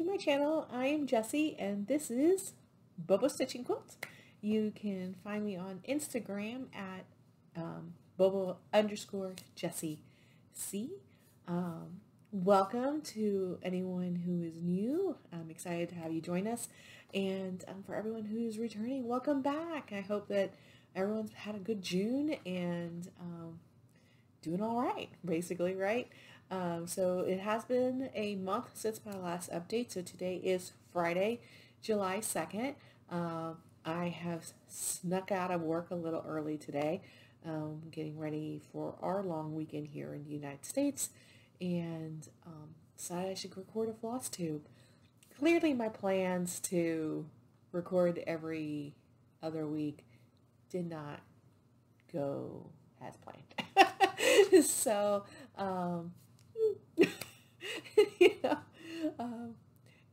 to my channel. I am Jessie and this is Bobo Stitching Quilts. You can find me on Instagram at um, Bobo underscore Jessie C. Um, welcome to anyone who is new. I'm excited to have you join us. And um, for everyone who's returning, welcome back. I hope that everyone's had a good June and um, doing all right, basically, right? Um, so it has been a month since my last update. So today is Friday, July 2nd. Uh, I have snuck out of work a little early today, um, getting ready for our long weekend here in the United States, and um, decided I should record a Flosstube. Clearly my plans to record every other week did not go as planned. so, um, you know, um,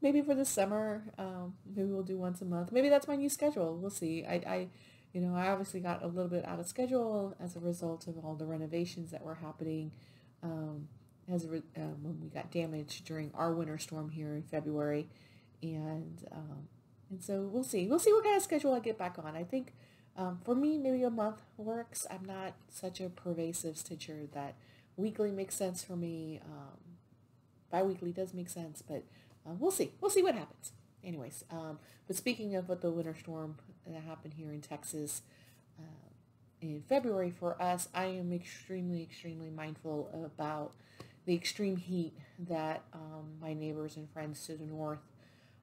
maybe for the summer, um, maybe we'll do once a month. Maybe that's my new schedule. We'll see. I, I, you know, I obviously got a little bit out of schedule as a result of all the renovations that were happening. Um, as a, um, when we got damaged during our winter storm here in February, and um, and so we'll see. We'll see what kind of schedule I get back on. I think um, for me, maybe a month works. I'm not such a pervasive stitcher that weekly makes sense for me. Bi-weekly does make sense, but uh, we'll see. We'll see what happens. Anyways, um, but speaking of what the winter storm that happened here in Texas uh, in February for us, I am extremely, extremely mindful about the extreme heat that um, my neighbors and friends to the north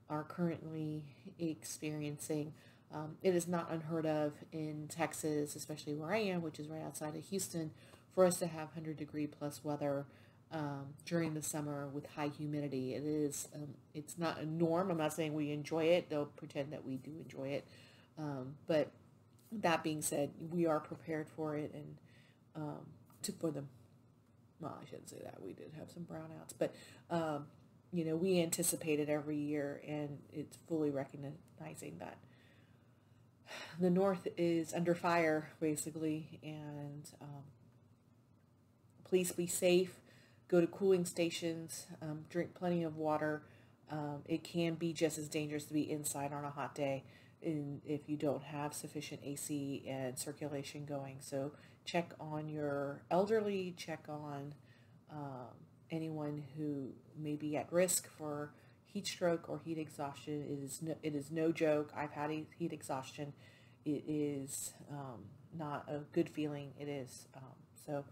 are currently experiencing. Um, it is not unheard of in Texas, especially where I am, which is right outside of Houston, for us to have 100 degree plus weather um, during the summer with high humidity. It is, um, it's not a norm. I'm not saying we enjoy it. They'll pretend that we do enjoy it. Um, but that being said, we are prepared for it and um, to for them. Well, I shouldn't say that. We did have some brownouts, but um, you know, we anticipate it every year, and it's fully recognizing that the North is under fire, basically, and um, please be safe. Go to cooling stations. Um, drink plenty of water. Um, it can be just as dangerous to be inside on a hot day in, if you don't have sufficient AC and circulation going. So check on your elderly, check on um, anyone who may be at risk for heat stroke or heat exhaustion. It is no, it is no joke. I've had heat exhaustion. It is um, not a good feeling. It is. Um, so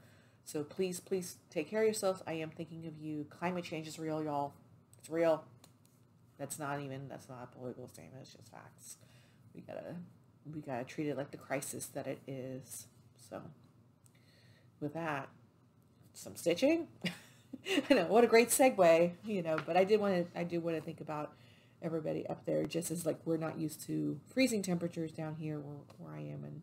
so please, please take care of yourselves. I am thinking of you. Climate change is real, y'all. It's real. That's not even, that's not a political statement. It's just facts. We gotta, we gotta treat it like the crisis that it is. So with that, some stitching. I know, what a great segue, you know, but I did want to, I do want to think about everybody up there just as like we're not used to freezing temperatures down here where, where I am and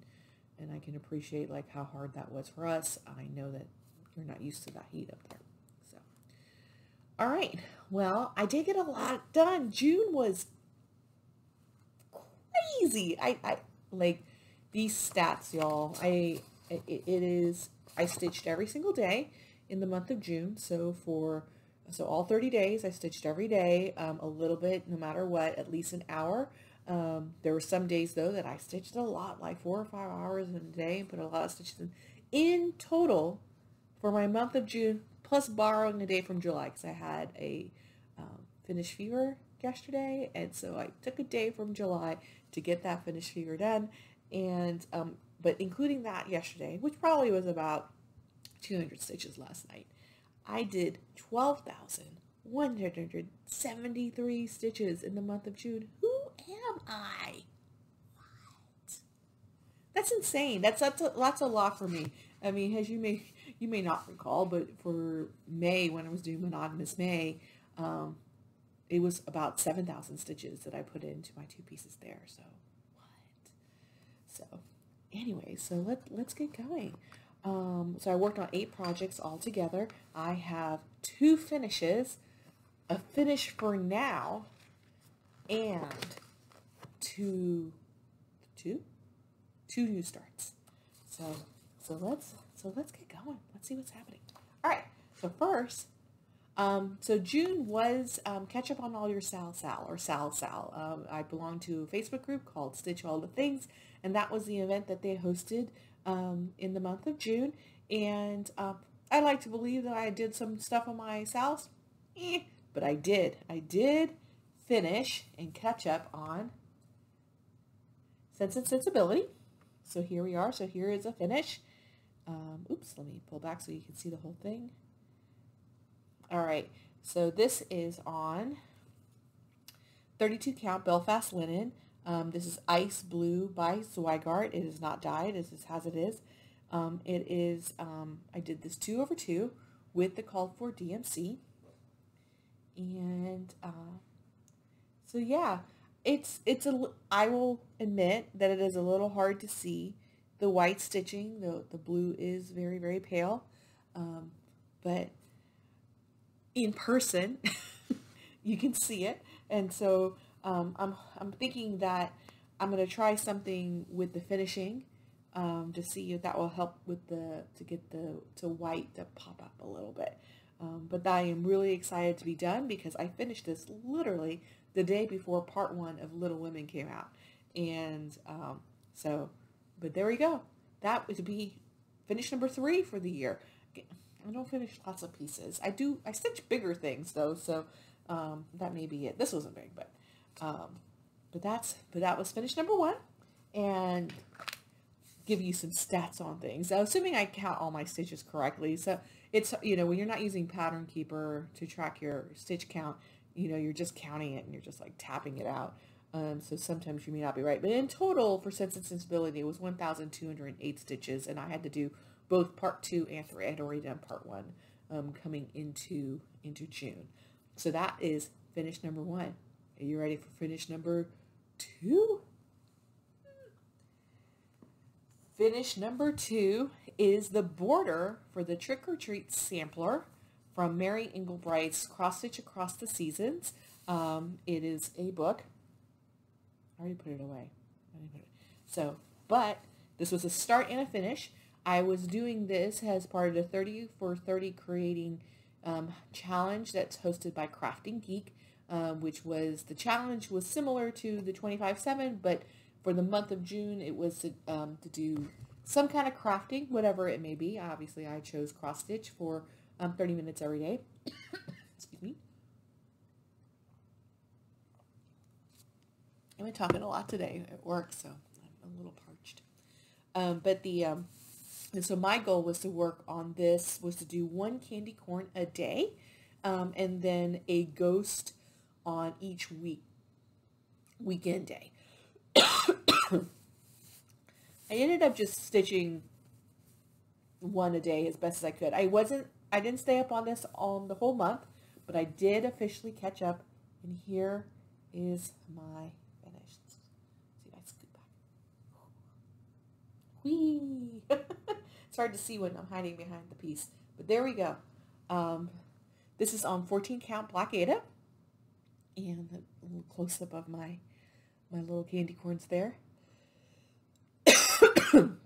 and I can appreciate like how hard that was for us. I know that you're not used to that heat up there. So, all right. Well, I did get a lot done. June was crazy. I, I like these stats, y'all. I it, it is. I stitched every single day in the month of June. So for so all 30 days, I stitched every day, um, a little bit, no matter what, at least an hour. Um, there were some days though that I stitched a lot, like four or five hours in a day, and put a lot of stitches in. In total, for my month of June, plus borrowing a day from July, because I had a um, finish fever yesterday, and so I took a day from July to get that finished fever done, and um, but including that yesterday, which probably was about 200 stitches last night, I did 12,173 stitches in the month of June. Am I? What? That's insane. That's that's a, that's a lot for me. I mean, as you may you may not recall, but for May when I was doing monogamous May, um, it was about seven thousand stitches that I put into my two pieces there. So what? So anyway, so let let's get going. Um, so I worked on eight projects all together. I have two finishes, a finish for now, and two, two, two new starts. So, so let's, so let's get going. Let's see what's happening. All right. So first, Um, so June was um, catch up on all your SAL SAL or SAL SAL. Um, I belong to a Facebook group called Stitch All the Things, and that was the event that they hosted um, in the month of June. And uh, I like to believe that I did some stuff on my SAL's, eh, but I did. I did finish and catch up on Sense and Sensibility. So here we are. So here is a finish. Um, oops, let me pull back so you can see the whole thing. All right, so this is on 32 count Belfast linen. Um, this is Ice Blue by Zweigart. It is not dyed, as is as it is. Um, it is, um, I did this two over two with the called for DMC. And uh, so yeah, it's, it's a, I will admit that it is a little hard to see the white stitching. The, the blue is very, very pale. Um, but in person, you can see it. And so um, I'm, I'm thinking that I'm going to try something with the finishing um, to see if that will help with the, to get the, to white to pop up a little bit. Um, but I am really excited to be done because I finished this literally the day before part one of Little Women came out. And um, so, but there we go. That would be finish number three for the year. I don't finish lots of pieces. I do, I stitch bigger things though, so um, that may be it. This wasn't big, but, um, but that's, but that was finish number one. And give you some stats on things. Now, assuming I count all my stitches correctly. So it's, you know, when you're not using Pattern Keeper to track your stitch count, you know, you're just counting it and you're just like tapping it out. Um, so sometimes you may not be right. But in total, for Sense and Sensibility, it was 1,208 stitches, and I had to do both part two and three. I had already done part one um, coming into, into June. So that is finish number one. Are you ready for finish number two? Finish number two is the border for the Trick or Treat Sampler from Mary Engelbreit's Cross Stitch Across the Seasons. Um, it is a book. I already put it away. So, but this was a start and a finish. I was doing this as part of the 30 for 30 creating um, challenge that's hosted by Crafting Geek, um, which was, the challenge was similar to the 25-7, but for the month of June, it was to, um, to do some kind of crafting, whatever it may be. Obviously, I chose cross stitch for um, 30 minutes every day. Excuse me. I've been talking a lot today at work, so I'm a little parched. Um, but the um, and so my goal was to work on this, was to do one candy corn a day, um, and then a ghost on each week, weekend day. I ended up just stitching one a day as best as I could. I wasn't, I didn't stay up on this on the whole month, but I did officially catch up, and here is my finish. See if I scoot back. Whee! it's hard to see when I'm hiding behind the piece, but there we go. Um, this is on 14 count Black Aida, and a little close up of my my little candy corns there. I'm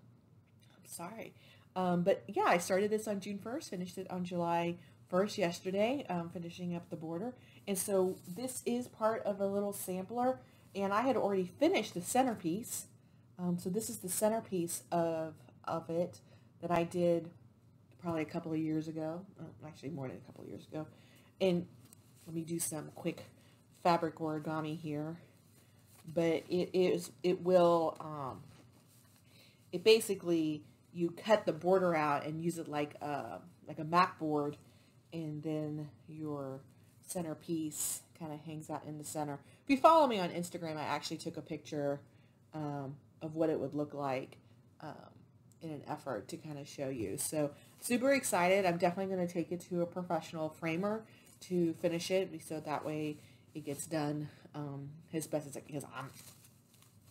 sorry. Um, but yeah, I started this on June 1st, finished it on July 1st yesterday, um, finishing up the border. And so this is part of a little sampler, and I had already finished the centerpiece. Um, so this is the centerpiece of, of it that I did probably a couple of years ago, actually more than a couple of years ago. And let me do some quick fabric origami here but it is it will um, it basically you cut the border out and use it like a like a mat board and then your centerpiece kind of hangs out in the center. If you follow me on Instagram, I actually took a picture um, of what it would look like um, in an effort to kind of show you. So super excited. I'm definitely going to take it to a professional framer to finish it so that way it gets done um, as best as I because I'm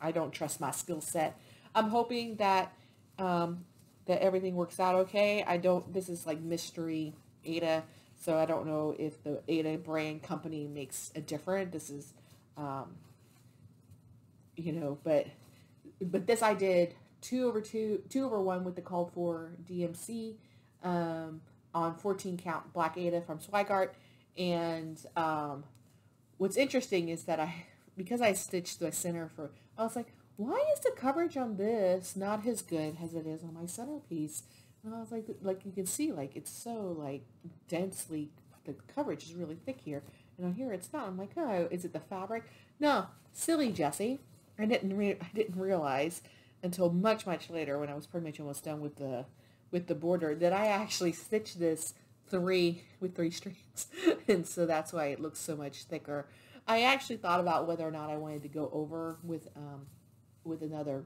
I don't trust my skill set. I'm hoping that um, that everything works out okay. I don't. This is like mystery Aida, so I don't know if the Aida brand company makes a difference. This is, um, you know, but but this I did two over two, two over one with the call for DMC um, on 14 count Black Aida from Zweigart. And um, what's interesting is that I, because I stitched the center for, I was like, why is the coverage on this not as good as it is on my centerpiece? And I was like, like you can see, like it's so like densely, the coverage is really thick here. And on here it's not. I'm like, oh, is it the fabric? No, silly Jessie. I didn't re- I didn't realize until much much later when I was pretty much almost done with the with the border that I actually stitched this three with three strings, and so that's why it looks so much thicker. I actually thought about whether or not I wanted to go over with um, with another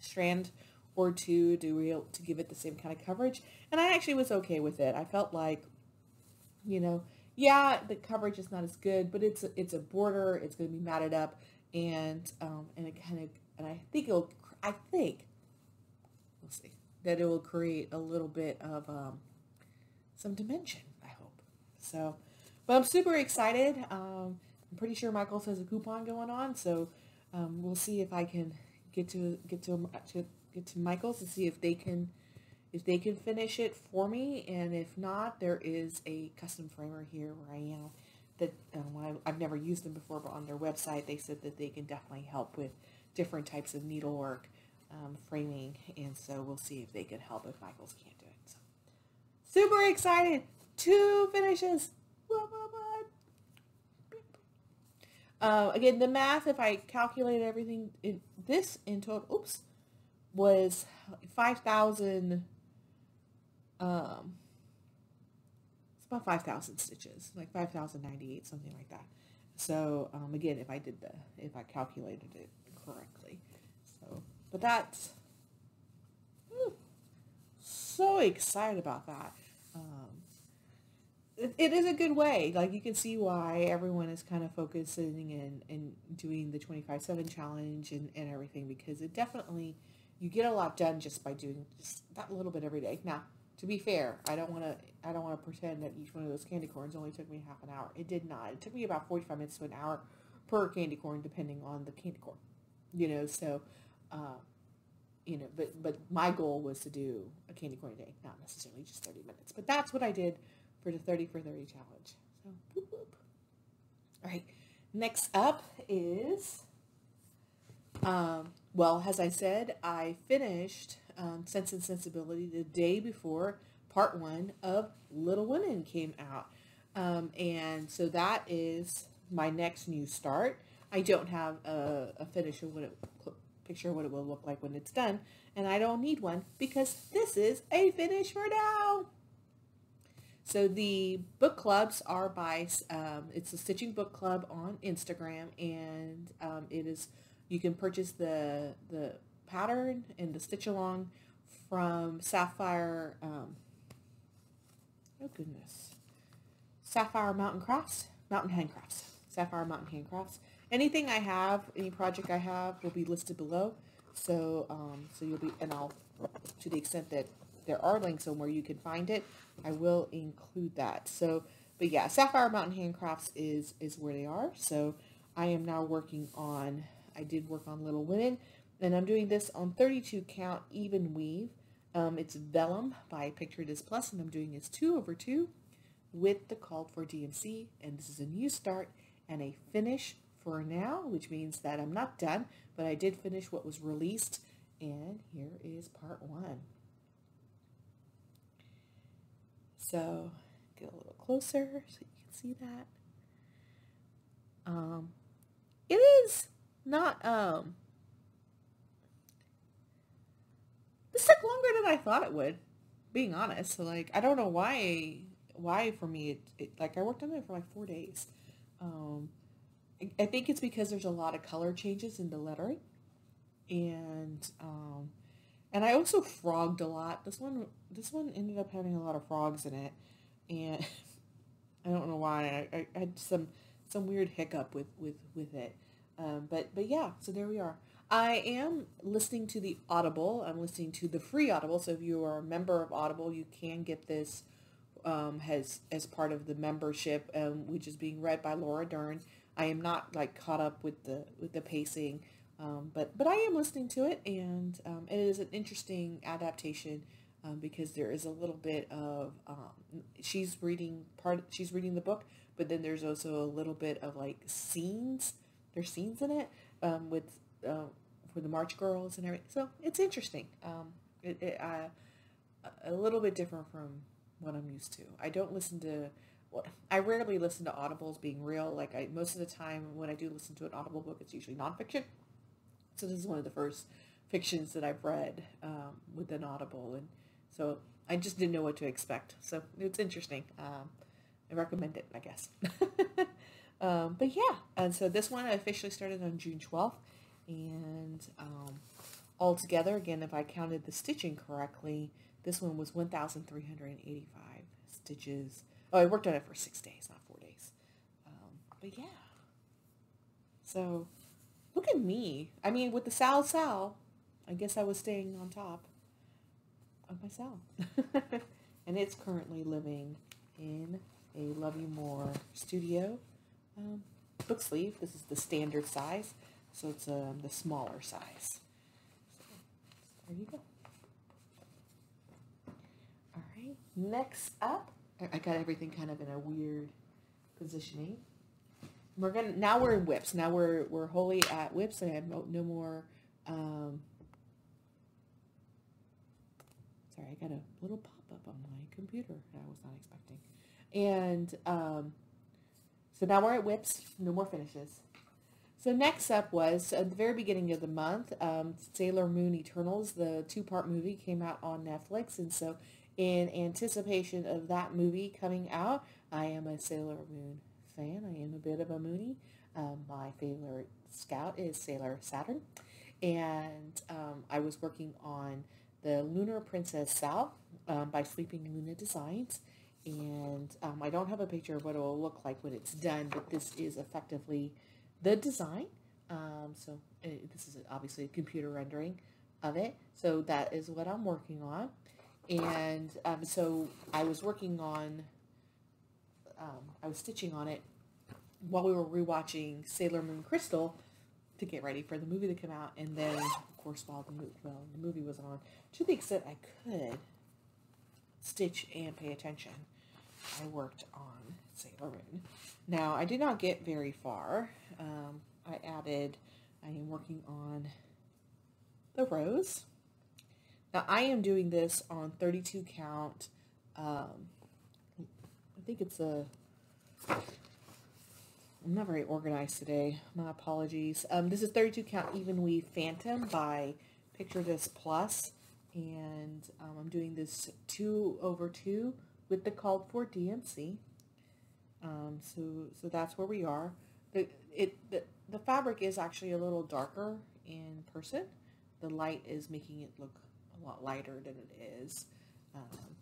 strand or two to real to give it the same kind of coverage, and I actually was okay with it. I felt like, you know, yeah, the coverage is not as good, but it's a, it's a border. It's going to be matted up, and um, and it kind of and I think it'll I think we'll see that it will create a little bit of um, some dimension. I hope so. But I'm super excited. Um, I'm pretty sure Michaels has a coupon going on, so um, we'll see if I can get to get to, to get to Michaels to see if they can if they can finish it for me. And if not there is a custom framer here where I am that um, I, have never used them before but on their website they said that they can definitely help with different types of needlework um, framing. And so we'll see if they can help if Michaels can't do it. So super excited! Two finishes! What, what, what? Uh, again, the math, if I calculate everything, in this in total, oops, was 5,000 um, it's about 5,000 stitches, like 5,098, something like that. So um, again, if I did the, if I calculated it correctly. So, but that's, whew, so excited about that. Um, it, is a good way. Like you can see why everyone is kind of focusing and, and doing the 25-7 challenge and, and everything because it definitely, you get a lot done just by doing just that little bit every day. Now, to be fair, I don't want to I don't want to pretend that each one of those candy corns only took me half an hour. It did not. It took me about 45 minutes to an hour per candy corn depending on the candy corn. You know, so uh, you know, but but my goal was to do a candy corn a day, not necessarily just 30 minutes. But that's what I did for the 30 for 30 challenge. So, boop, boop. All right. Next up is um, well, as I said, I finished um, Sense and Sensibility the day before part one of Little Women came out. Um, and so that is my next new start. I don't have a, a finish of what it, picture of what it will look like when it's done. And I don't need one because this is a finish for now. So the book clubs are by, um, it's the Stitching Book Club on Instagram and um, it is you can purchase the the pattern and the stitch along from Sapphire. Um, oh goodness, Sapphire Mountain Crafts, Mountain Handcrafts, Sapphire Mountain Handcrafts. Anything I have, any project I have, will be listed below. So um, so you'll be, and I'll to the extent that there are links on where you can find it, I will include that. So, but yeah, Sapphire Mountain Handcrafts is is where they are. So I am now working on I did work on Little Women, and I'm doing this on 32 count even weave. Um, it's Vellum by Picture This Plus, and I'm doing this 2 over 2 with the called for DMC, and this is a new start and a finish for now, which means that I'm not done, but I did finish what was released, and here is part one. So get a little closer so you can see that. Um, it is not um this took longer than I thought it would, being honest. So like I don't know why why for me it, it like I worked on it for like four days. Um I, I think it's because there's a lot of color changes in the lettering. And um and I also frogged a lot. This one this one ended up having a lot of frogs in it. And I don't know why. I, I had some some weird hiccup with, with, with it. Um, but but yeah, so there we are. I am listening to the Audible. I'm listening to the free Audible. So if you are a member of Audible, you can get this um, as as part of the membership, um, which is being read by Laura Dern. I am not like caught up with the with the pacing, um, but but I am listening to it, and um, it is an interesting adaptation um, because there is a little bit of um, she's reading part she's reading the book but then there's also a little bit of like scenes there's scenes in it um, with uh, for the March Girls and everything so it's interesting. Um, it, it a little bit different from what I'm used to. I don't listen to I rarely listen to audibles being real like I most of the time when I do listen to an audible book it's usually nonfiction so this is one of the first fictions that I've read um, with an audible and so I just didn't know what to expect. So it's interesting. Um, I recommend it, I guess. um, but yeah, and so this one I officially started on June 12th. And um, altogether, again, if I counted the stitching correctly, this one was 1,385 stitches. Oh, I worked on it for six days, not four days. Um, but yeah. So look at me. I mean, with the SAL SAL, I guess I was staying on top of myself. and it's currently living in a Love You More studio um, book sleeve. This is the standard size, so it's um, the smaller size. So there you go. All right, next up, I got everything kind of in a weird positioning. We're gonna now we're in WIPs. Now we're we're wholly at WIPs. I have no, no more um, Sorry, I got a little pop-up on my computer that I was not expecting. And um, so now we're at WIPs. no more finishes. So next up was at the very beginning of the month, um, Sailor Moon Eternals, the two-part movie came out on Netflix. And so in anticipation of that movie coming out, I am a Sailor Moon fan. I am a bit of a Moonie. Um, my favorite scout is Sailor Saturn. And um, I was working on the Lunar Princess South um, by Sleeping Luna Designs. And um, I don't have a picture of what it will look like when it's done, but this is effectively the design. Um, so uh, this is obviously a computer rendering of it. So that is what I'm working on. And um, so I was working on, um, I was stitching on it while we were rewatching Sailor Moon Crystal to get ready for the movie to come out. And then, of course, while the, mo- well, the movie was on, to the extent I could stitch and pay attention, I worked on Sailor Moon. Now, I did not get very far. Um, I added, I am working on the rose. Now, I am doing this on 32 count. Um, think it's a I'm not very organized today. My apologies. Um, this is 32 count even weave phantom by Picture This Plus, and um, I'm doing this two over two with the called for DMC. Um, so so that's where we are. The it the, the fabric is actually a little darker in person. The light is making it look a lot lighter than it is. Um,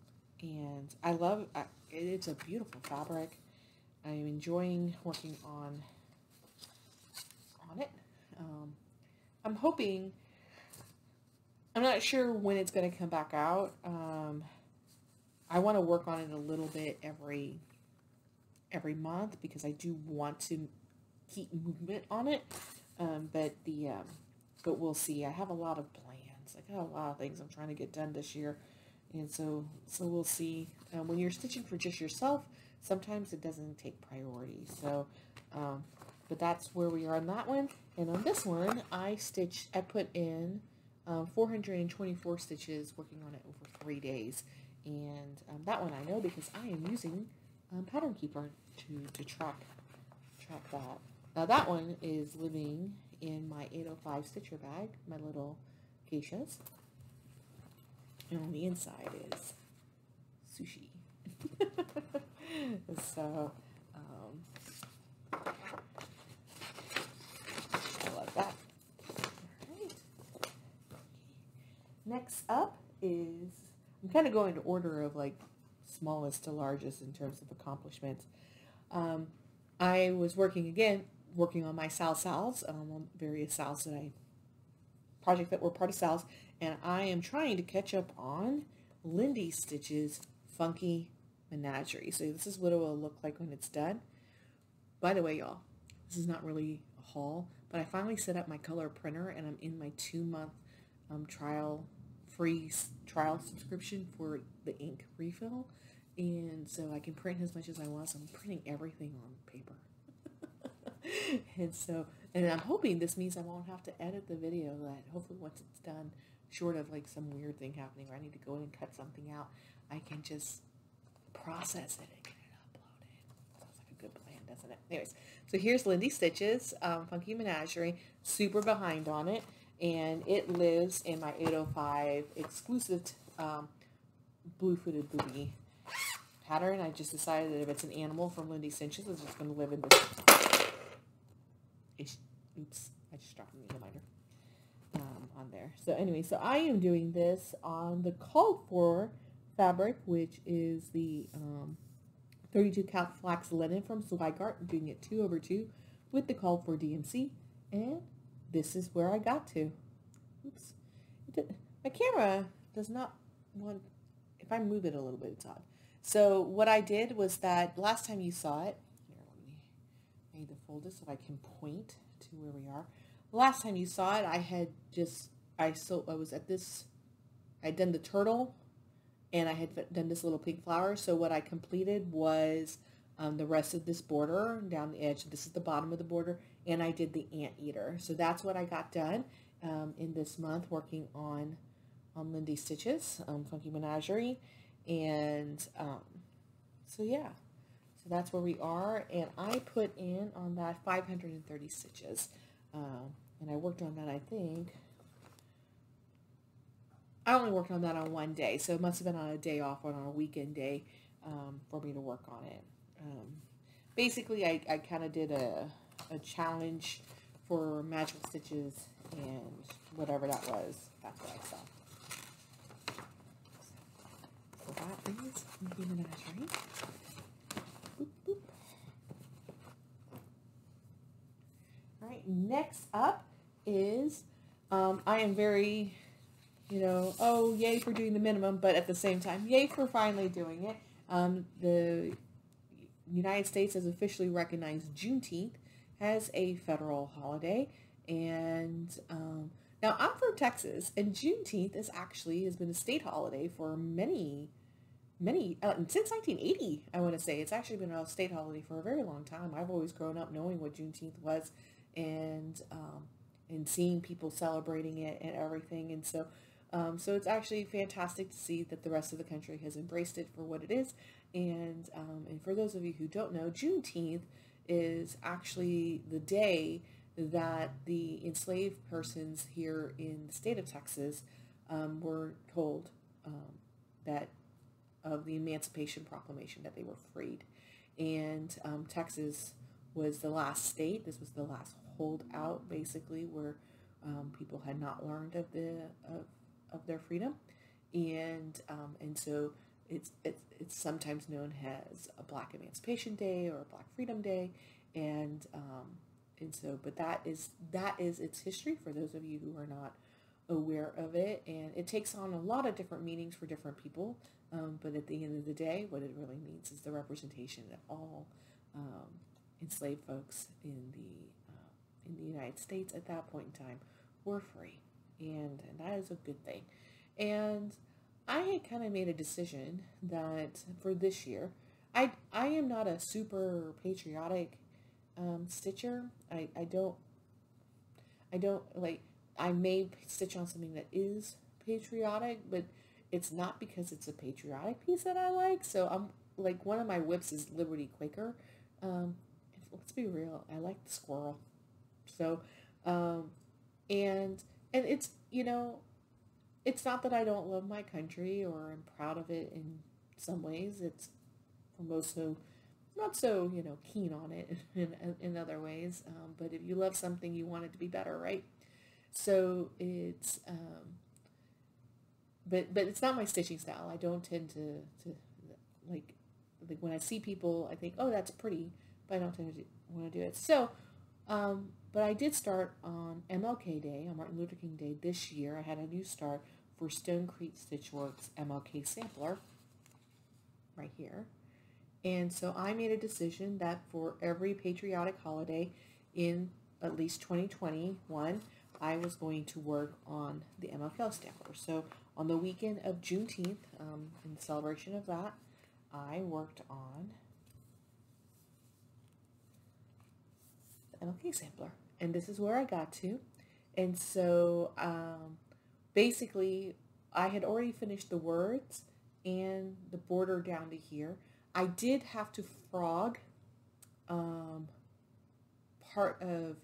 and I love I, it's a beautiful fabric. I'm enjoying working on on it. Um, I'm hoping, I'm not sure when it's going to come back out. Um, I want to work on it a little bit every every month because I do want to keep movement on it. Um, but the um, but we'll see. I have a lot of plans. I got a lot of things I'm trying to get done this year, and so so we'll see. Uh, when you're stitching for just yourself, sometimes it doesn't take priority. So, um, but that's where we are on that one. And on this one, I stitched, I put in um, 424 stitches working on it over three days. And um, that one I know because I am using um, Pattern Keeper to, to track, track that. Now that one is living in my 805 stitcher bag, my little geishas. And on the inside is sushi. so, um, I love that. Right. Next up is, I'm kind of going to order of like smallest to largest in terms of accomplishments. Um, I was working again, working on my SAL SALs, um, on various SALs that I, project that were part of SAL's, and I am trying to catch up on Lindy Stitch's Funky menagerie. So this is what it will look like when it's done. By the way, y'all, this is not really a haul, but I finally set up my color printer and I'm in my two month um, trial free trial subscription for the ink refill. And so I can print as much as I want. So I'm printing everything on paper. and so, and I'm hoping this means I won't have to edit the video that hopefully once it's done, short of like some weird thing happening where I need to go in and cut something out, I can just process it and get it uploaded. Sounds like a good plan, doesn't it? Anyways, so here's Lindy Stitches, um, Funky Menagerie, super behind on it, and it lives in my 805 exclusive um, blue-footed booby pattern. I just decided that if it's an animal from Lindy Stitches, it's just going to live in this. Oops, I just dropped reminder um, on there. So anyway, so I am doing this on the called for fabric, which is the um, 32 count flax linen from Zweigart. I'm doing it two over two with the called for DMC. And this is where I got to. Oops. My camera does not want, if I move it a little bit, it's odd. So what I did was that last time you saw it, here, let me make the folder so I can point to where we are. Last time you saw it, I had just, I so I was at this, I'd done the turtle and I had done this little pink flower. So what I completed was um, the rest of this border down the edge. This is the bottom of the border and I did the anteater. So that's what I got done um, in this month working on, on Lindy Stitches, um, Funky Menagerie. And um, so yeah, so that's where we are. And I put in on that 530 stitches. Um, and I worked on that, I think, I only worked on that on one day, so it must have been on a day off or on a weekend day um, for me to work on it. Um, basically, I, I kind of did a, a challenge for magical stitches and whatever that was. That's what I saw. So that is Menagerie. Boop, boop. All right, next up is um, I am very you know, oh, yay for doing the minimum, but at the same time, yay for finally doing it. Um, the United States has officially recognized Juneteenth as a federal holiday. And um, now I'm from Texas, and Juneteenth is actually has been a state holiday for many, many, uh, since 1980, I want to say. It's actually been a state holiday for a very long time. I've always grown up knowing what Juneteenth was and, um, and seeing people celebrating it and everything. And so um, so it's actually fantastic to see that the rest of the country has embraced it for what it is. And, um, and for those of you who don't know, Juneteenth is actually the day that the enslaved persons here in the state of Texas um, were told um, that of the Emancipation Proclamation that they were freed. And um, Texas was the last state. This was the last holdout, basically, where um, people had not learned of the of of their freedom. And, um, and so it's, it's, it's sometimes known as a Black Emancipation Day or a Black Freedom Day. And, um, and so, but that is, that is its history for those of you who are not aware of it. And it takes on a lot of different meanings for different people. Um, but at the end of the day, what it really means is the representation of all um, enslaved folks in the in the United States at that point in time were free and that is a good thing. And I had kind of made a decision that for this year, I I am not a super patriotic um, stitcher. I I don't I don't like I may stitch on something that is patriotic, but it's not because it's a patriotic piece that I like. So I'm like one of my WIPs is Liberty Quaker. Um, let's be real, I like the squirrel. So, um, and and it's you know it's not that I don't love my country or I'm proud of it in some ways. It's for most so not so you know keen on it in, in other ways. Um, but if you love something, you want it to be better, right? So it's um, but but it's not my stitching style. I don't tend to to like like when I see people, I think, oh, that's pretty, but I don't tend to want to do it. So um, but I did start on MLK Day, on Martin Luther King Day this year. I had a new start for Stone Creek Stitchworks MLK Sampler right here. And so I made a decision that for every patriotic holiday in at least 2021, I was going to work on the MLK Sampler. So on the weekend of Juneteenth, um, in celebration of that, I worked on the MLK sampler. And this is where I got to. And so um, basically, I had already finished the words and the border down to here. I did have to frog um, part of,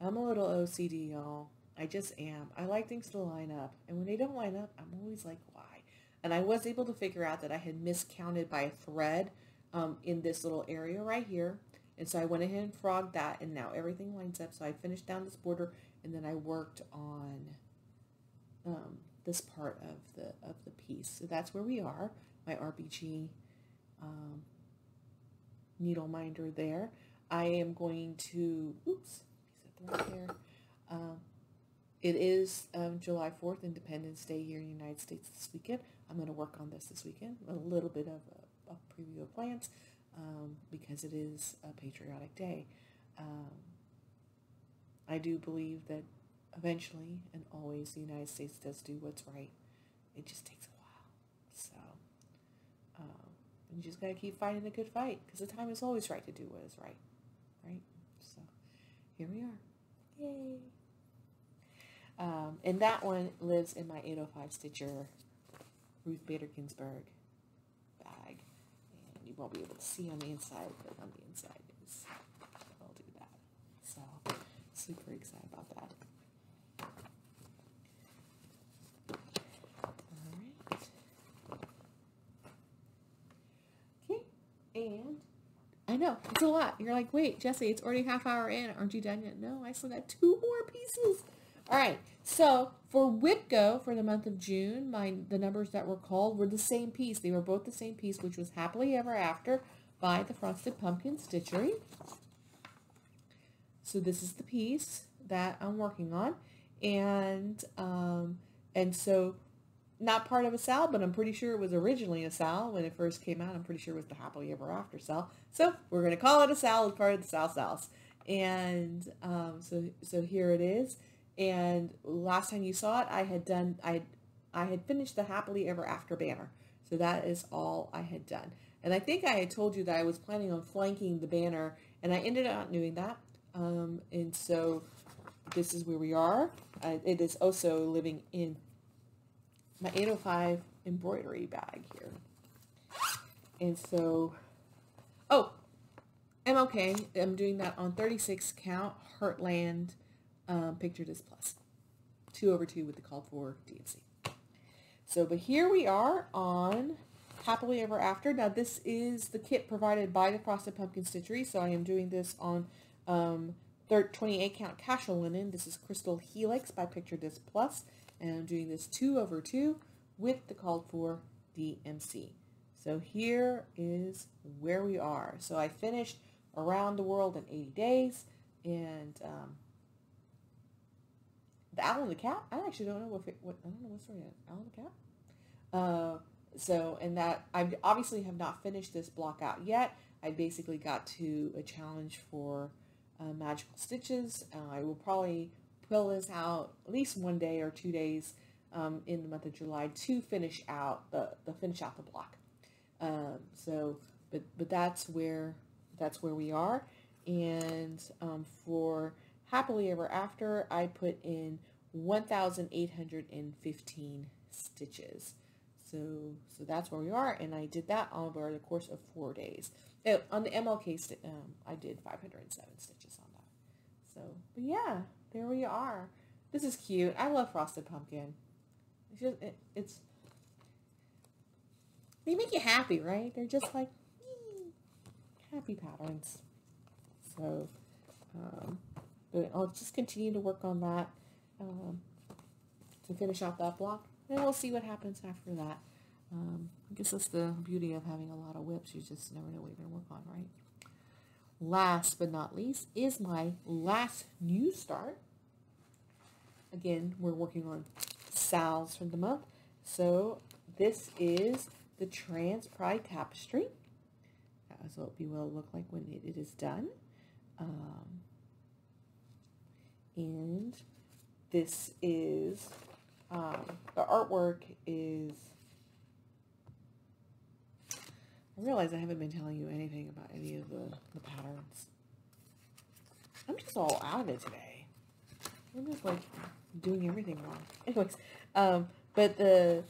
I'm a little OCD, y'all. I just am. I like things to line up. And when they don't line up, I'm always like, why? And I was able to figure out that I had miscounted by a thread um, in this little area right here. And so I went ahead and frogged that and now everything lines up. So I finished down this border and then I worked on um, this part of the of the piece. So that's where we are. My RBG um, needle minder there. I am going to, oops, right there. Um, it is um, July 4th, Independence Day here in the United States this weekend. I'm going to work on this this weekend, a little bit of a, a preview of plans um, because it is a patriotic day. Um, I do believe that eventually and always the United States does do what's right. It just takes a while. So um, you just got to keep fighting the good fight because the time is always right to do what is right. Right? So here we are. Yay. Um, and that one lives in my 805 Stitcher Ruth Bader Ginsburg you won't be able to see on the inside, but on the inside is, I'll do that. So super excited about that. Alright. Okay, and I know, it's a lot. You're like, wait, Jessie, it's already half hour in. Aren't you done yet? No, I still got two more pieces. All right, so for WIPGO for the month of June, my the numbers that were called were the same piece. They were both the same piece, which was Happily Ever After by the Frosted Pumpkin Stitchery. So this is the piece that I'm working on. And, um, and so not part of a SAL, but I'm pretty sure it was originally a SAL when it first came out. I'm pretty sure it was the Happily Ever After SAL. So we're going to call it a SAL as part of the SAL SALs. And um, so, so here it is. And last time you saw it, I had done, I, I had finished the Happily Ever After banner. So that is all I had done. And I think I had told you that I was planning on flanking the banner, and I ended up doing that. Um, and so this is where we are. Uh, it is also living in my 805 embroidery bag here. And so, oh, I'm okay. I'm doing that on 36 count Heartland um, Picture This Plus. Two over two with the call for DMC. So, but here we are on Happily Ever After. Now, this is the kit provided by the Frosted Pumpkin Stitchery, so I am doing this on um, 28 count Cashel linen. This is Crystal Helix by Picture This Plus and I'm doing this 2 over 2 with the called for DMC. So here is where we are. So I finished Around the World in 80 Days and um, the Owl and the Cat. I actually don't know what, what I don't know what story it is. Owl and the Cat? Uh, so, and that I obviously have not finished this block out yet. I basically got to a challenge for uh, magical stitches. Uh, I will probably pull this out at least one day or two days um, in the month of July to finish out the, the finish out the block. Um, so, but but that's where that's where we are. And um, for happily ever after, I put in 1,815 stitches. So so that's where we are, and I did that over the course of four days. Oh, on the MLK, um, I did 507 stitches on that. So, but yeah, there we are. This is cute. I love Frosted Pumpkin. It's just, it, it's, they make you happy, right? They're just like happy patterns. So, um, but I'll just continue to work on that um, to finish out that block. And we'll see what happens after that. Um, I guess that's the beauty of having a lot of WIPs. You just never know what you're going to work on, right? last but not least is my last new start. Again, we're working on SALs for the month. So this is the Trans Pride Tapestry. That's what it will look like when it, it is done. Um, and this is, um, the artwork is, I realize I haven't been telling you anything about any of the, the patterns. I'm just all out of it today. I'm just like doing everything wrong. Anyways, um, but the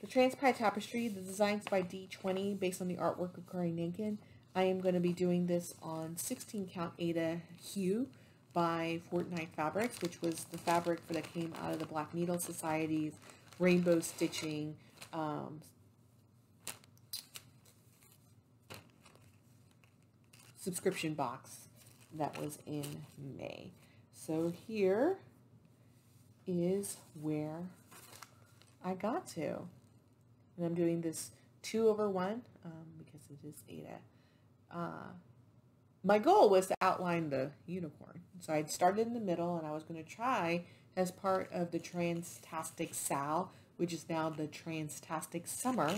the Trans Pride Tapestry, the designs by D20 based on the artwork of Curry Nankin. I am going to be doing this on 16 count Aida Hue by Fortnite Fabrics, which was the fabric that came out of the Black Needle Society's rainbow stitching um, subscription box that was in May. So here is where I got to. And I'm doing this two over one um, because it is Aida. Uh, my goal was to outline the unicorn. So I'd started in the middle and I was going to try as part of the Transtastic SAL, which is now the Transtastic Summer.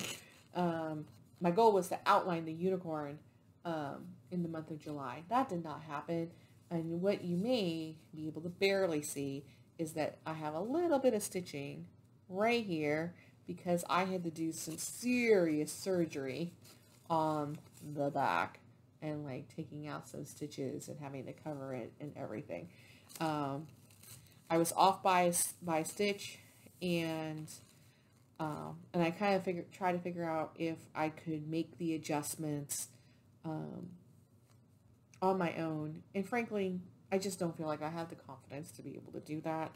Um, my goal was to outline the unicorn um, in the month of July. That did not happen. And what you may be able to barely see is that I have a little bit of stitching right here because I had to do some serious surgery on the back and like taking out some stitches and having to cover it and everything. Um, I was off by by stitch and um, and I kind of figure try to figure out if I could make the adjustments um, on my own. And frankly, I just don't feel like I have the confidence to be able to do that.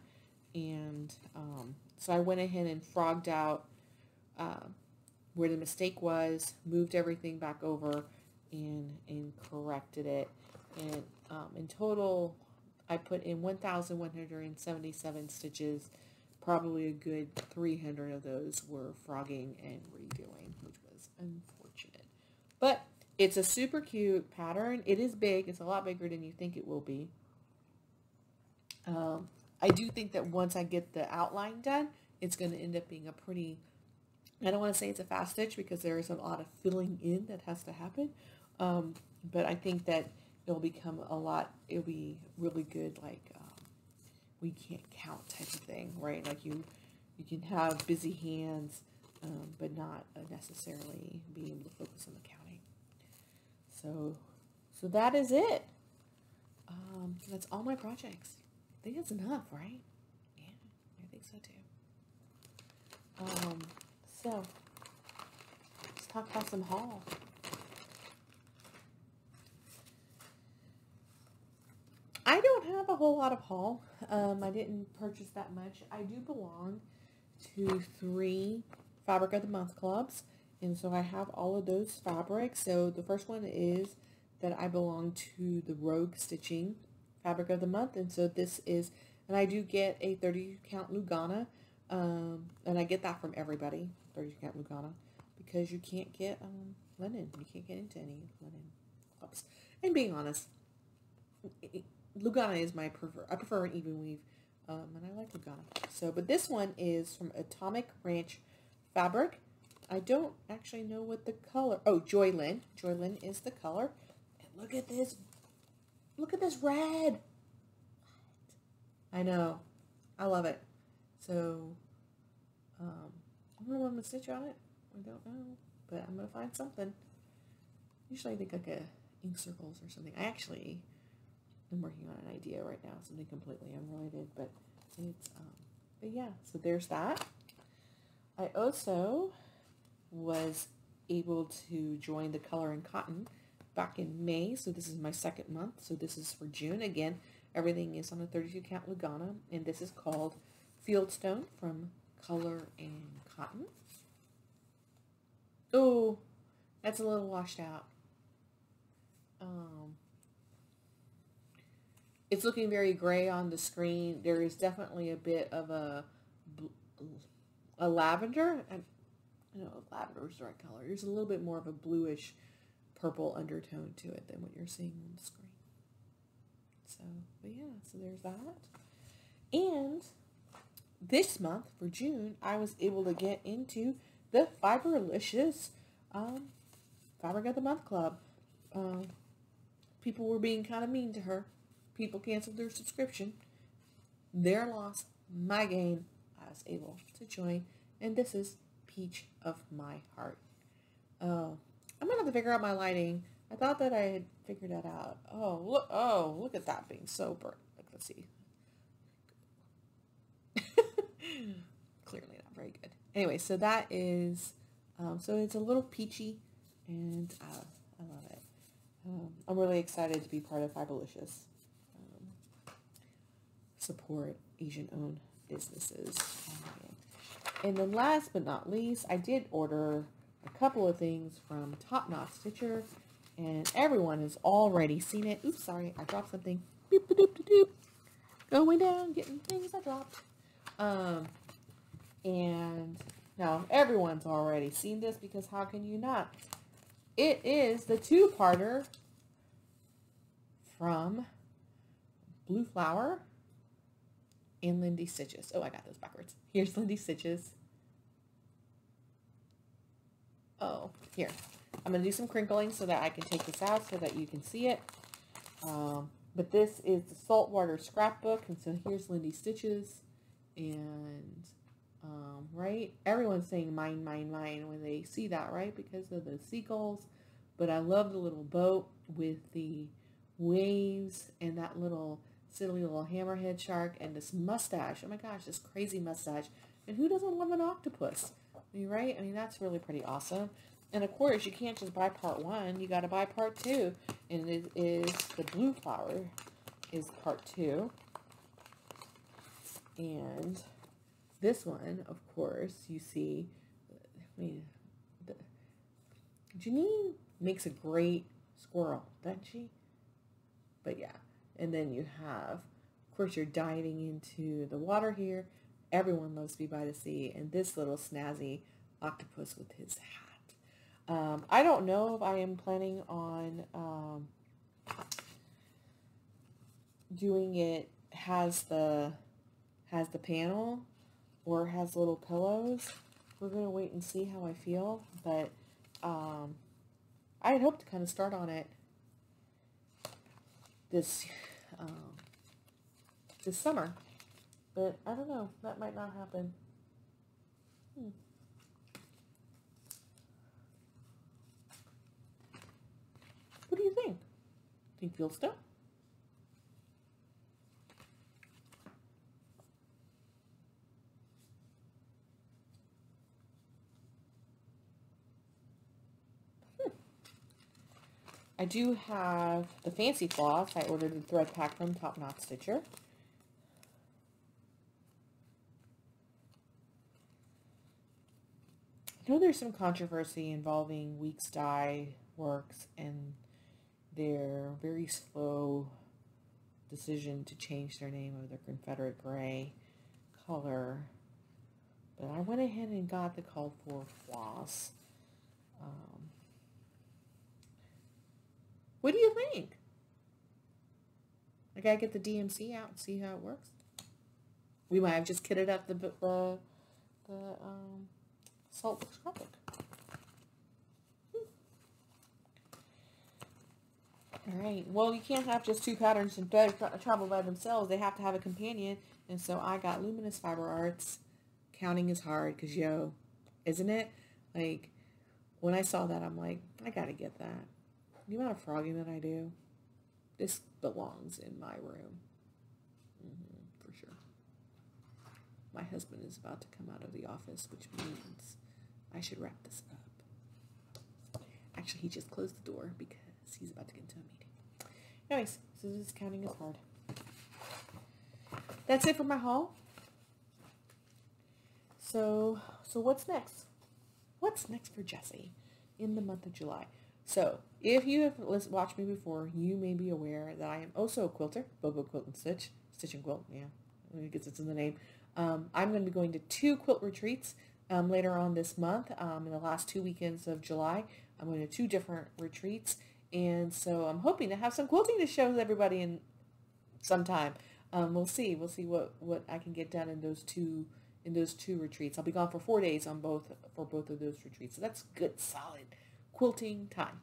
And um, so I went ahead and frogged out uh, where the mistake was, moved everything back over, and, and corrected it. And um, in total, I put in 1,177 stitches. Probably a good 300 of those were frogging and redoing, which was unfortunate. But it's a super cute pattern. It is big. It's a lot bigger than you think it will be. Um, I do think that once I get the outline done, it's going to end up being a pretty, I don't want to say it's a fast stitch because there is a lot of filling in that has to happen. Um, but I think that it'll become a lot, it'll be really good, like, um, we can't count type of thing, right? Like you, you can have busy hands, um, but not uh, necessarily being able to focus on the counting. So, so that is it. Um, that's all my projects. I think that's enough, right? Yeah, I think so too. Um, so let's talk about some haul. I don't have a whole lot of haul. Um, I didn't purchase that much. I do belong to three Fabric of the Month clubs. And so I have all of those fabrics. So the first one is that I belong to the Rogue Stitching Fabric of the Month. And so this is, and I do get a 30 count Lugana. Um, and I get that from everybody, 30 count Lugana, because you can't get um, linen. You can't get into any linen clubs. And being honest, Lugana is my prefer. I prefer an even weave, um, and I like Lugana. So, but this one is from Atomic Ranch Fabric. I don't actually know what the color. Oh, Joylin. Joylin is the color. And look at this. Look at this red. I know. I love it. So, um, I don't know what I'm going to stitch on it. I don't know. But I'm going to find something. Usually I think like a ink circles or something. I actually am working on an idea right now. Something completely unrelated. But it's, um, but yeah. So there's that. I also was able to join the Color and Cotton back in May. So this is my second month. So this is for June. Again, everything is on a 32 count Lugana. And this is called Fieldstone from Color and Cotton. Oh, that's a little washed out. Um, it's looking very gray on the screen. There is definitely a bit of a a lavender. I know lavender is the right color. There's a little bit more of a bluish purple undertone to it than what you're seeing on the screen. So, but yeah, so there's that. And this month, for June, I was able to get into the Fiberlicious um, Fabric of the Month Club. Um, people were being kind of mean to her. People canceled their subscription. Their loss. my gain, I was able to join. And this is Peach of My Heart. Oh, I'm going to have to figure out my lighting. I thought that I had figured that out. Oh, look, oh, look at that being so burnt. Like, let's see. Clearly not very good. Anyway, so that is, um, so it's a little peachy and uh, I love it. Um, I'm really excited to be part of Fiberlicious. Support Asian-owned businesses. And then last but not least, I did order a couple of things from Top Knot Stitcher, and everyone has already seen it. Oops, sorry, I dropped something. Doop, doop. Going down, getting things I dropped. Um, and now everyone's already seen this because how can you not? It is the two-parter from Blue Flower and Lindy Stitches. Oh, I got those backwards. Here's Lindy Stitches. Oh, here. I'm going to do some crinkling so that I can take this out so that you can see it. Um, but this is the Saltwater Scrapbook. And so here's Lindy Stitches. And, um, right? Everyone's saying mine, mine, mine when they see that, right? Because of the seagulls. But I love the little boat with the waves and that little silly little hammerhead shark and this mustache. Oh my gosh, this crazy mustache. And who doesn't love an octopus? Right? I mean, that's really pretty awesome. And of course, you can't just buy part one. You got to buy part two. And it is the blue flower is part two. And this one, of course, you see, I mean, the, Janine makes a great squirrel, doesn't she? But yeah, and then you have, of course, you're diving into the water here. Everyone loves to be by the sea. And this little snazzy octopus with his hat. Um, I don't know if I am planning on um, doing it has the has the panel or has little pillows. We're going to wait and see how I feel. But um, I had hoped to kind of start on it this um, this summer. But I don't know. That might not happen. Hmm. What do you think? Think you'll stop? I do have the fancy floss. I ordered the thread pack from Top Knot Stitcher. I know there's some controversy involving Weeks Dye Works and their very slow decision to change their name of their Confederate gray color. But I went ahead and got the called for floss. Um, what do you think? I gotta get the DMC out and see how it works. We might have just kitted up the the the um, salt scrapbook. Hmm. All right. Well, you can't have just two patterns in bed travel by themselves. They have to have a companion. And so I got Luminous Fiber Arts. Counting is hard because, yo, isn't it? Like, when I saw that, I'm like, I got to get that the amount of frogging that I do, this belongs in my room. Mm-hmm, for sure. My husband is about to come out of the office, which means I should wrap this up. Actually, he just closed the door because he's about to get into a meeting. Anyways, so this is counting is hard. That's it for my haul. So, so what's next? What's next for Jessie in the month of July? So, if you have watched me before, you may be aware that I am also a quilter, Bobo Quilt and Stitch, Stitch and Quilt, yeah, guess it's in the name. Um, I'm going to be going to two quilt retreats um, later on this month. Um, in the last two weekends of July, I'm going to two different retreats, and so I'm hoping to have some quilting to show everybody in some time. Um, we'll see. We'll see what, what I can get done in those two in those two retreats. I'll be gone for four days on both for both of those retreats, so that's good, solid quilting time.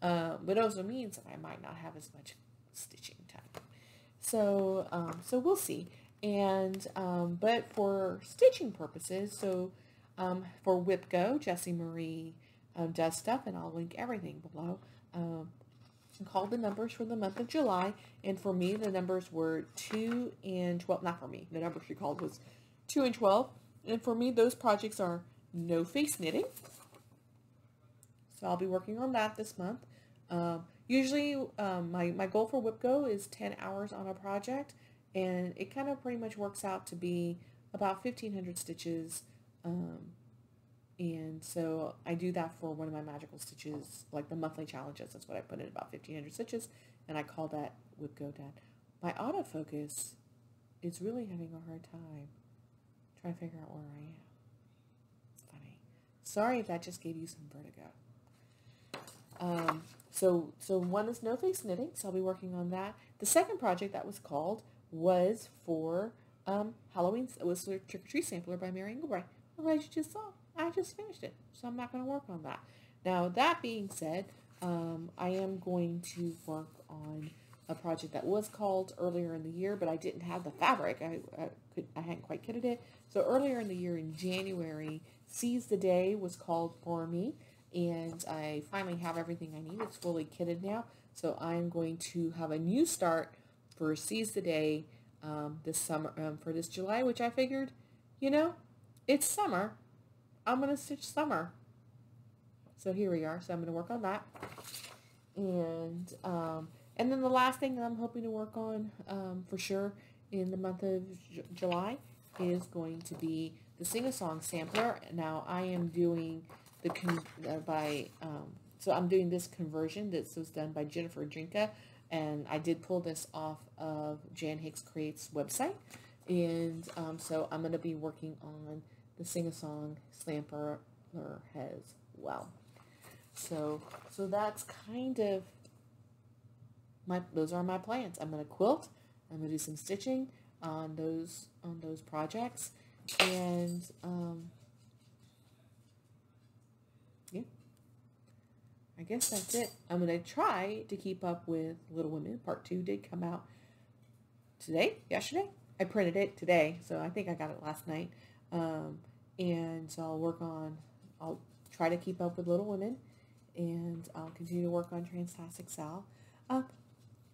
Uh, but also means that I might not have as much stitching time. So, um, so we'll see. and um, but for stitching purposes, so um, for WIPGO, Jessie Marie um, does stuff, and I'll link everything below. Um, called the numbers for the month of July, and for me, the numbers were 2 and 12. Not for me. The number she called was 2 and 12. And for me, those projects are no face knitting. So I'll be working on that this month. Um, usually, um, my, my goal for WIPGO is 10 hours on a project, and it kind of pretty much works out to be about 1,500 stitches um, and so I do that for one of my magical stitches, like the monthly challenges. That's what I put in about 1,500 stitches, and I call that with GoDad. My autofocus is really having a hard time trying to figure out where I am. Funny. Sorry if that just gave you some vertigo. Um, so, so one is no face knitting, so I'll be working on that. The second project that was called was for um, Halloween. It was a trick or treat sampler by Mary Engelbreit. I'm glad you just saw. I just finished it, so I'm not going to work on that. Now, that being said, um, I am going to work on a project that was called earlier in the year, but I didn't have the fabric. I, I, could, I hadn't quite kitted it. So earlier in the year, in January, Seize the Day was called for me, and I finally have everything I need. It's fully kitted now, so I'm going to have a new start for Seize the Day um, this summer, um, for this July, which I figured, you know, it's summer. I'm going to stitch summer. So here we are. So I'm going to work on that. And um, and then the last thing I'm hoping to work on um, for sure in the month of J July is going to be the sing-a-song sampler. Now I am doing the con uh, by um, so I'm doing this conversion. This was done by Jennifer Drinka, and I did pull this off of Jan Hicks Creates website. And um, so I'm going to be working on the sing-a-song sampler as well. So, so that's kind of my, those are my plans. I'm going to quilt. I'm going to do some stitching on those, on those projects. And, um, I guess that's it. I'm going to try to keep up with Little Women. Part two did come out today, yesterday. I printed it today, so I think I got it last night. Um, and so I'll work on, I'll try to keep up with Little Women, and I'll continue to work on Transtastic SAL. Uh,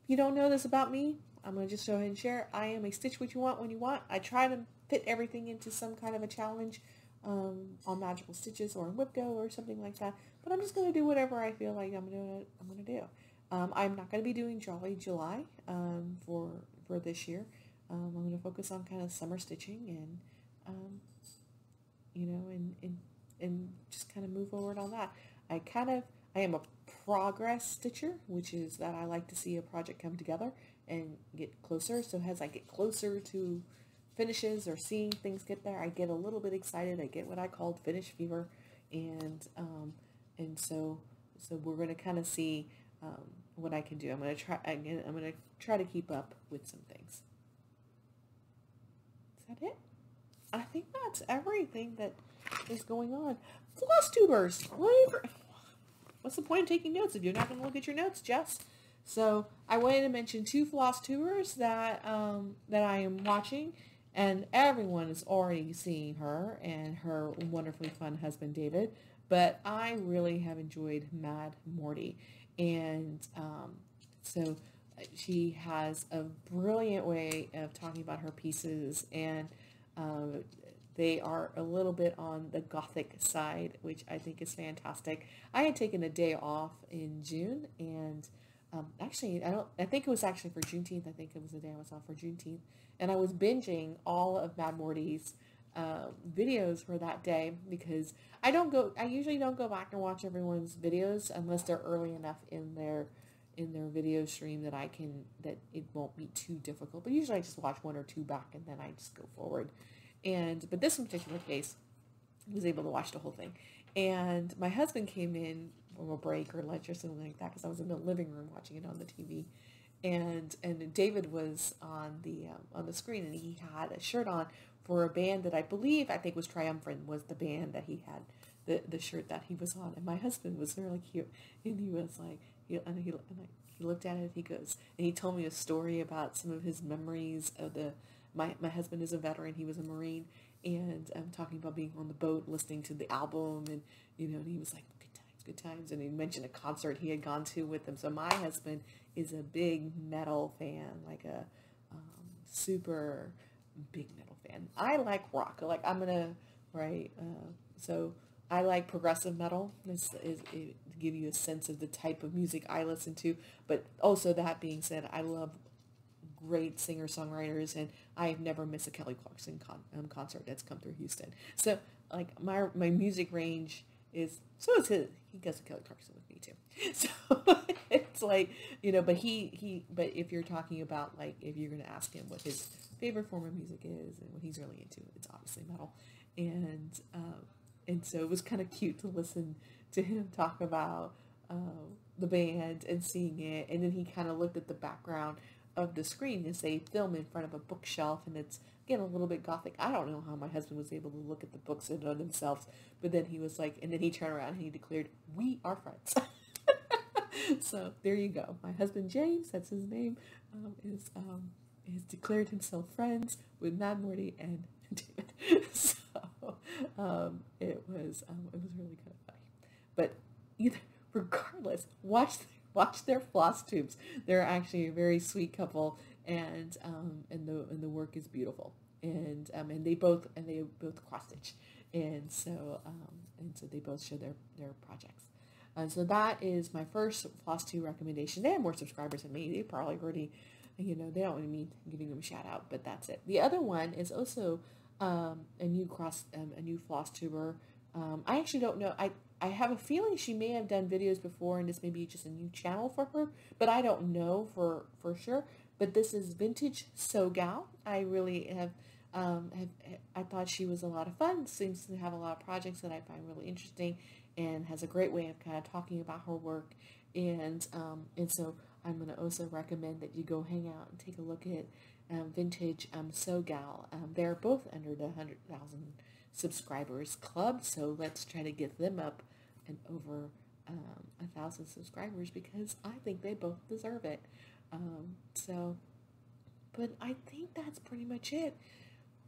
if you don't know this about me, I'm going to just go ahead and share. I am a stitch what you want when you want. I try to fit everything into some kind of a challenge um, on Magical Stitches or in WIPGO or something like that. But I'm just going to do whatever I feel like I'm going to I'm going to do. Um, I'm not going to be doing Jolly July um, for for this year. Um, I'm going to focus on kind of summer stitching and um, you know, and, and, and just kind of move forward on that. I kind of, I am a progress stitcher, which is that I like to see a project come together and get closer. So as I get closer to finishes or seeing things get there, I get a little bit excited. I get what I called finish fever. And, um, and so, so we're going to kind of see, um, what I can do. I'm going to try, again, I'm going to try to keep up with some things. Is that it? I think that's everything that is going on. Floss tubers. What's the point of taking notes if you're not going to look at your notes, Jess? So I wanted to mention two floss tubers that um, that I am watching, and everyone is already seeing her and her wonderfully fun husband David. But I really have enjoyed Mad Morti, and um, so she has a brilliant way of talking about her pieces and um, they are a little bit on the gothic side, which I think is fantastic. I had taken a day off in June, and um, actually, I don't. I think it was actually for Juneteenth. I think it was the day I was off for Juneteenth, and I was binging all of Mad Morti's uh, videos for that day because I don't go. I usually don't go back and watch everyone's videos unless they're early enough in their in their video stream that I can that it won't be too difficult. But usually I just watch one or two back and then I just go forward. And but this particular case, I was able to watch the whole thing. And my husband came in from a break or lunch or something like that because I was in the living room watching it on the TV. And and David was on the um, on the screen and he had a shirt on for a band that I believe I think was Triumphant was the band that he had the the shirt that he was on. And my husband was really cute and he was like he, and he, and he looked at it he goes, and he told me a story about some of his memories of the, my, my husband is a veteran. He was a Marine and I'm um, talking about being on the boat, listening to the album and, you know, and he was like, good times. And he mentioned a concert he had gone to with them. So my husband is a big metal fan, like a um, super big metal fan. I like rock. Like I'm to, right. Uh, so I like progressive metal. This is, to give you a sense of the type of music I listen to. But also that being said, I love great singer-songwriters and I've never missed a Kelly Clarkson con- um, concert that's come through Houston. So like my my music range is so is his. He goes to Kelly Clarkson with me too. So it's like you know, but he he but if you're talking about like if you're gonna ask him what his favorite form of music is and what he's really into, it's obviously metal. And um, and so it was kind of cute to listen to him talk about uh, the band and seeing it, and then he kind of looked at the background of the screen as they film in front of a bookshelf, and it's a little bit gothic. I don't know how my husband was able to look at the books and know themselves, but then he was like, and then he turned around and he declared, "We are friends." so there you go. My husband James, that's his name, um, is um, has declared himself friends with Mad Morti and David. so um, it was um, it was really kind of funny. But either regardless, watch watch their floss tubes. They're actually a very sweet couple, and um, and the and the work is beautiful. And um, and they both and they both cross stitch, and so um, and so they both show their their projects. And so that is my first floss tube recommendation. They have more subscribers than me. They probably already, you know, they don't want me giving them a shout out, but that's it. The other one is also um, a new cross, um, a new floss tuber. Um, I actually don't know. I, I have a feeling she may have done videos before and this may be just a new channel for her, but I don't know for, for sure. But this is Vintage Sew Gal. I really have, um, have, I thought she was a lot of fun. Seems to have a lot of projects that I find really interesting and has a great way of kind of talking about her work. And, um, and so I'm going to also recommend that you go hang out and take a look at um, Vintage um, Sew Gal. Um, they're both under the 100,000 subscribers club, so let's try to get them up and over um, a thousand subscribers because I think they both deserve it. Um, so, but I think that's pretty much it.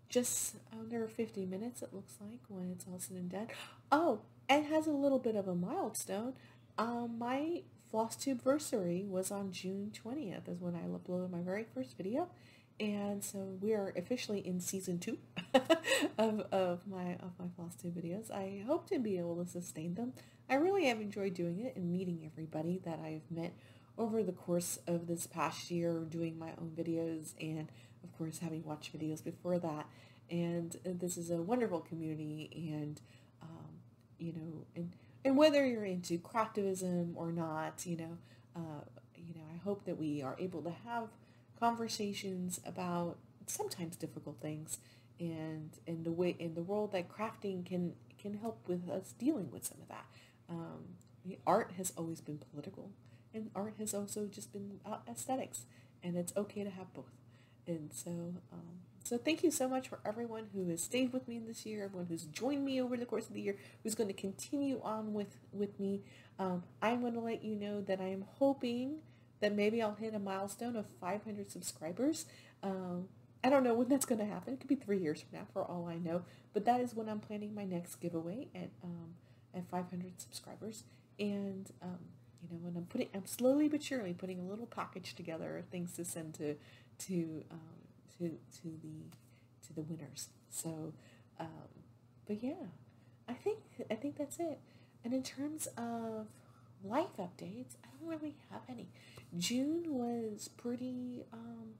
Just under 50 minutes, it looks like, when it's all said and done. Oh, it has a little bit of a milestone. Um, my FlossTube versary was on June 20th is when I uploaded my very first video and so we are officially in season two of, of my of my floss tube videos. I hope to be able to sustain them. I really have enjoyed doing it and meeting everybody that I've met over the course of this past year, doing my own videos and of course having watched videos before that. And this is a wonderful community and um, you know and and whether you're into craftivism or not, you know, uh, you know, I hope that we are able to have conversations about sometimes difficult things and in the way in the world that crafting can can help with us dealing with some of that. Um, art has always been political and art has also just been aesthetics and it's okay to have both. And so, um, so thank you so much for everyone who has stayed with me this year, everyone who's joined me over the course of the year, who's going to continue on with, with me. Um, I'm going to let you know that I am hoping that maybe I'll hit a milestone of 500 subscribers. Um, I don't know when that's going to happen. It could be three years from now for all I know. But that is when I'm planning my next giveaway at um, at 500 subscribers. And, um, you know, when I'm putting, I'm slowly but surely putting a little package together of things to send to, to, um, to, to the, to the winners. So, um, but yeah, I think, I think that's it. And in terms of life updates, I don't really have any. June was pretty, um,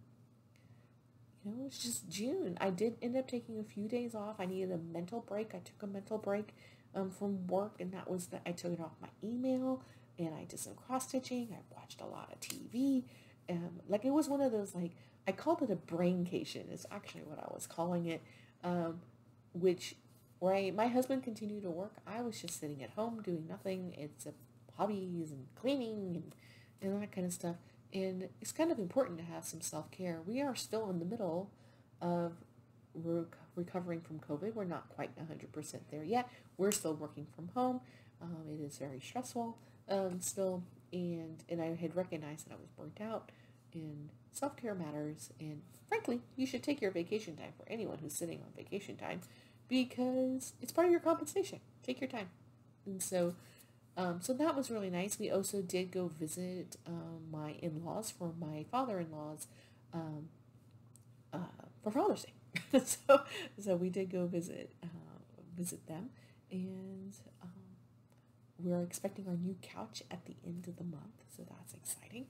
you know, it's just June. I did end up taking a few days off. I needed a mental break. I took a mental break um, from work, and that was that I took it off my email, and I did some cross stitching. I watched a lot of TV. Um, like it was one of those like I called it a braincation. Is actually what I was calling it. Um, which, right, my husband continued to work. I was just sitting at home doing nothing. It's a hobbies and cleaning and and that kind of stuff. And it's kind of important to have some self-care. We are still in the middle of rec- recovering from COVID. We're not quite 100% there yet. We're still working from home. Um, it is very stressful um, still. And, and I had recognized that I was burnt out and self-care matters and frankly, you should take your vacation time for anyone who's sitting on vacation time because it's part of your compensation. Take your time. And so, um, so that was really nice. We also did go visit um, my in-laws for my father-in-law's um, uh, for Father's Day. so, so we did go visit uh, visit them, and um, we're expecting our new couch at the end of the month. So that's exciting.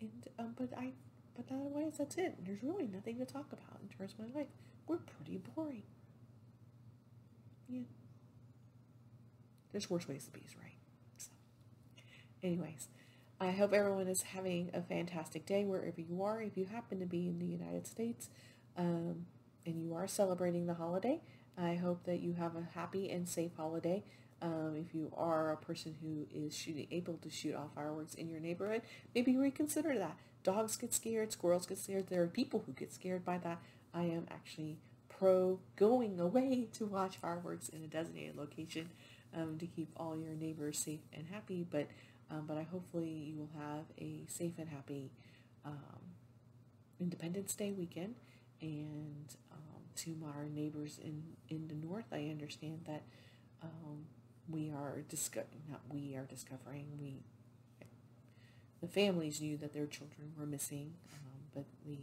And um, but I but otherwise, that's it. There's really nothing to talk about in terms of my life. We're pretty boring. Yeah. There's worse ways to be, right? So, anyways, I hope everyone is having a fantastic day wherever you are. If you happen to be in the United States um, and you are celebrating the holiday, I hope that you have a happy and safe holiday. Um, if you are a person who is shooting, able to shoot off fireworks in your neighborhood, maybe reconsider that dogs get scared, squirrels get scared. There are people who get scared by that. I am actually pro going away to watch fireworks in a designated location um, to keep all your neighbors safe and happy. But um, but I hopefully you will have a safe and happy um, Independence Day weekend. And um, to my neighbors in in the north, I understand that um, we are disco- not we are discovering we the families knew that their children were missing, um, but the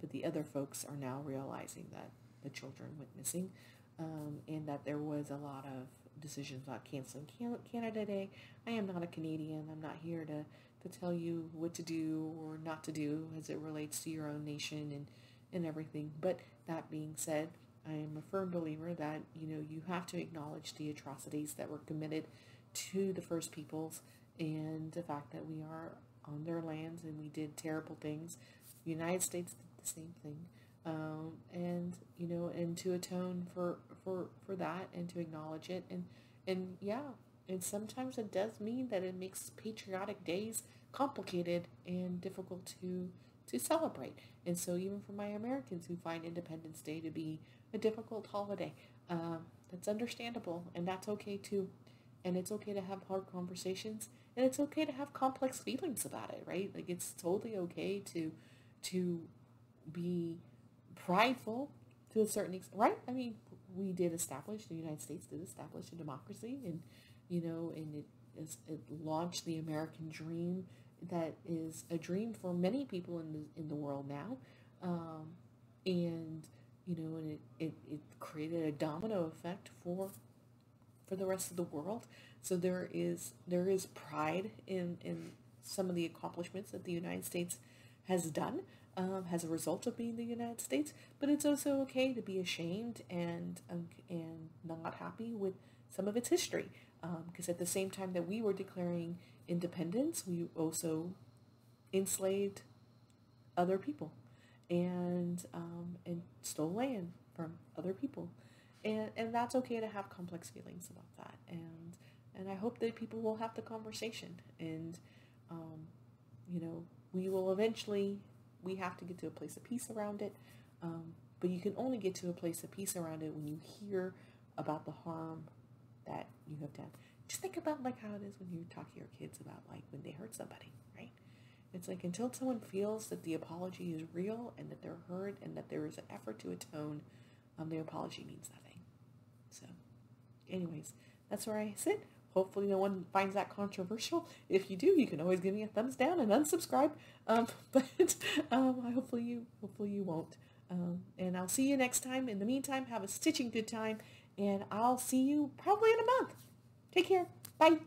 but the other folks are now realizing that the children went missing, um, and that there was a lot of decisions about canceling Canada Day. I am not a Canadian. I'm not here to to tell you what to do or not to do as it relates to your own nation and and everything. But that being said, I am a firm believer that you know you have to acknowledge the atrocities that were committed to the First Peoples and the fact that we are on their lands and we did terrible things. The United States did the same thing. Um, and you know, and to atone for for for that and to acknowledge it, and and yeah, and sometimes it does mean that it makes patriotic days complicated and difficult to to celebrate. And so even for my Americans who find Independence Day to be a difficult holiday, um, that's understandable, and that's okay too. And it's okay to have hard conversations and it's okay to have complex feelings about it right like it's totally okay to to be prideful to a certain extent right i mean we did establish the united states did establish a democracy and you know and it is it launched the american dream that is a dream for many people in the in the world now um, and you know and it, it, it created a domino effect for for the rest of the world so there is there is pride in in some of the accomplishments that the United States has done um, as a result of being the United States, but it's also okay to be ashamed and um, and not happy with some of its history. Because um, at the same time that we were declaring independence, we also enslaved other people and um, and stole land from other people, and and that's okay to have complex feelings about that. And and I hope that people will have the conversation and, um, you know, we will eventually, we have to get to a place of peace around it. Um, but you can only get to a place of peace around it when you hear about the harm that you have done. Just think about like how it is when you talk to your kids about like when they hurt somebody, right? It's like until someone feels that the apology is real and that they're heard and that there is an effort to atone, um, the apology means nothing. So anyways, that's where I sit. Hopefully no one finds that controversial. If you do, you can always give me a thumbs down and unsubscribe. Um, but um, I hopefully you hopefully you won't. Um, and I'll see you next time. In the meantime, have a stitching good time, and I'll see you probably in a month. Take care. Bye.